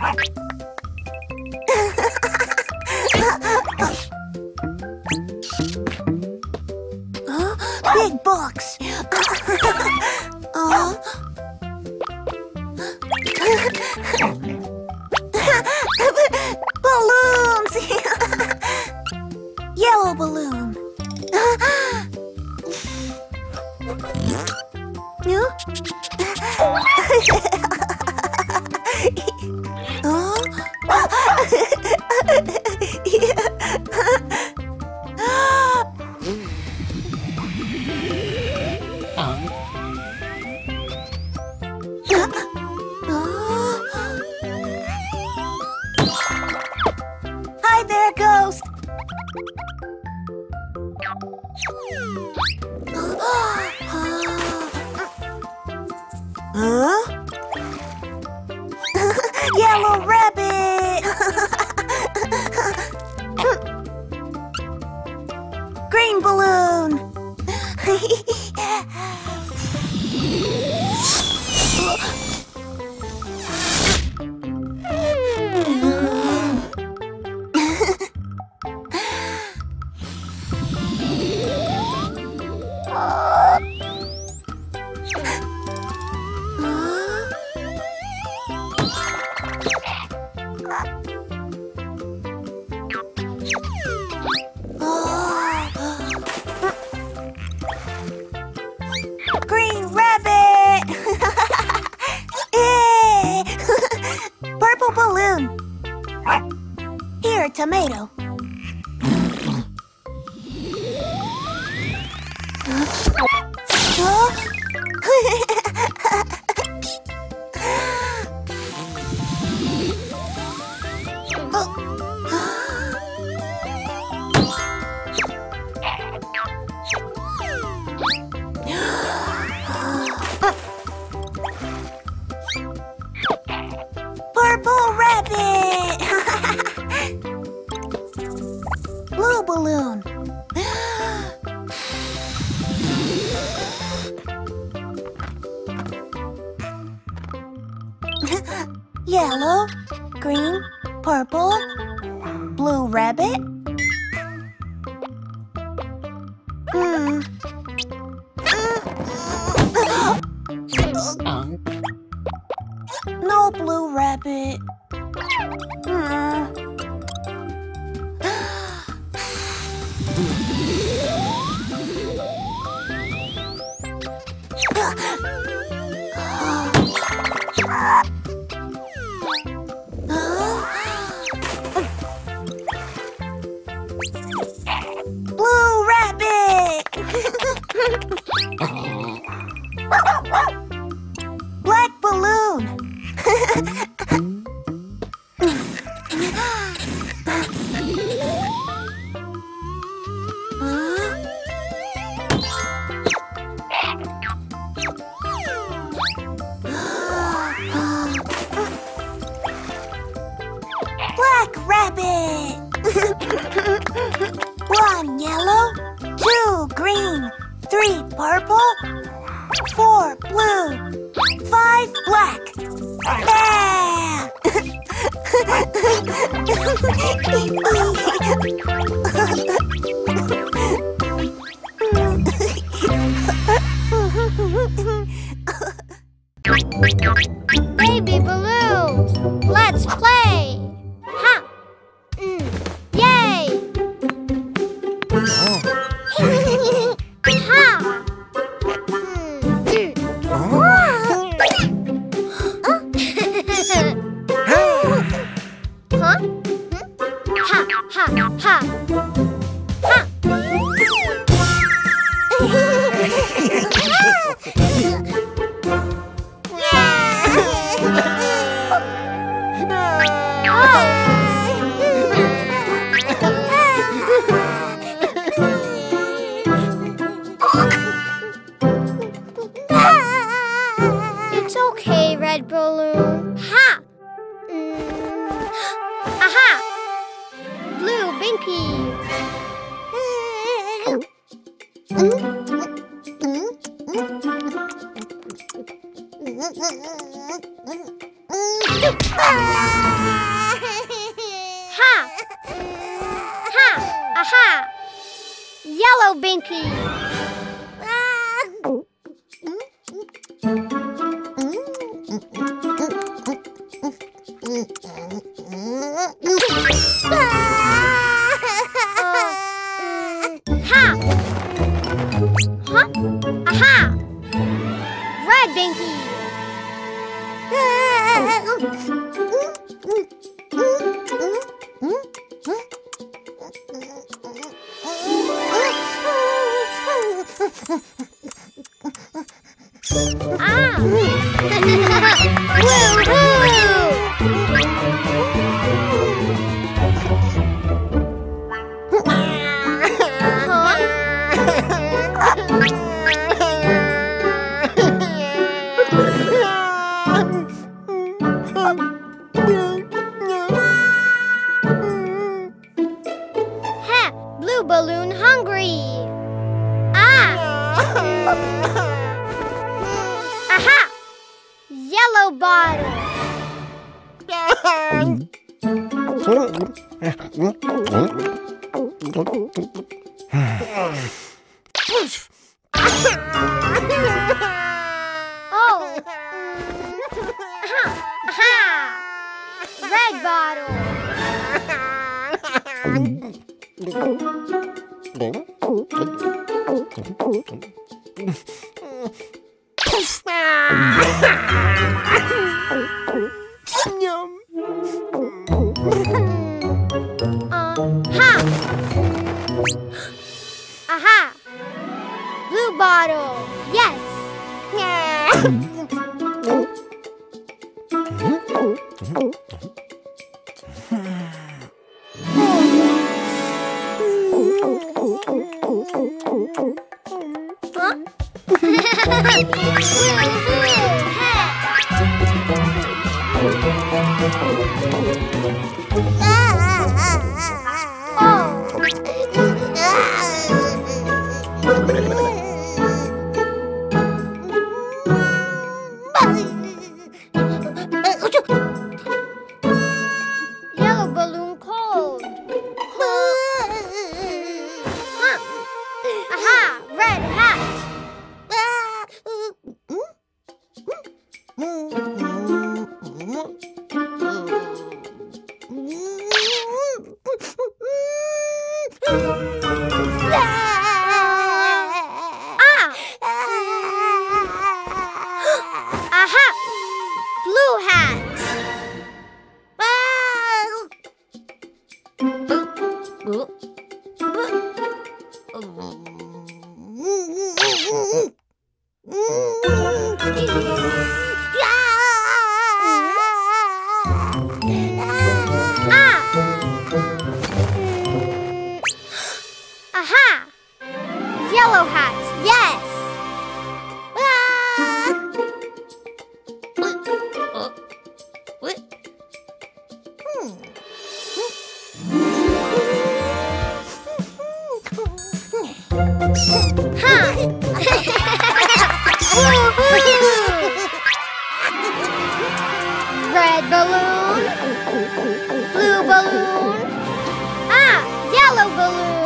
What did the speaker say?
Ha! There, ghost. Huh? Yellow rabbit. Green balloon. Green rabbit! Purple balloon. Here, tomato. Purple rabbit! Blue balloon. Yellow, green, purple, blue rabbit. Hmm. Blue rabbit. Hmm. Green, three purple, four blue, five black. Bam! Aha! Blue Binky. Oh. ha! Ha! Aha! Yellow Binky. Ha! Huh? Aha! Red Binky. Ah! Ha! Aha! Yellow bottle. Oh. Aha! Aha! Red bottle. Uh, ha! Aha! Blue bottle. Yes. Huh? Mm-hmm. Mm-hmm. Mm-hmm. Yellow balloon cold. Ah! Yellow hat. Yes. Red balloon. Blue balloon. Ah, yellow balloon.